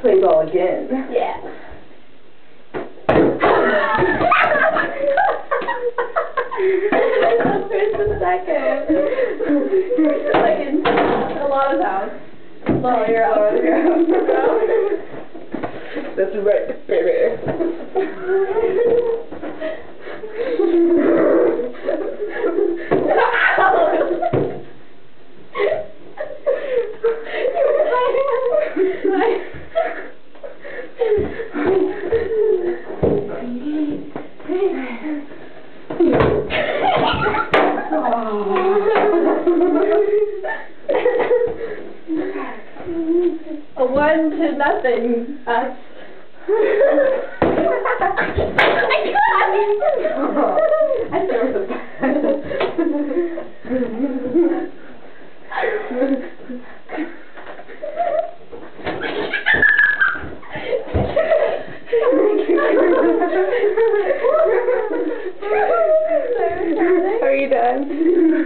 play ball again. Yeah. First and second. First and second. A lot of times. Well, you're out of here. That's right, baby. A one to nothing. Us. I feel so bad. Are you done?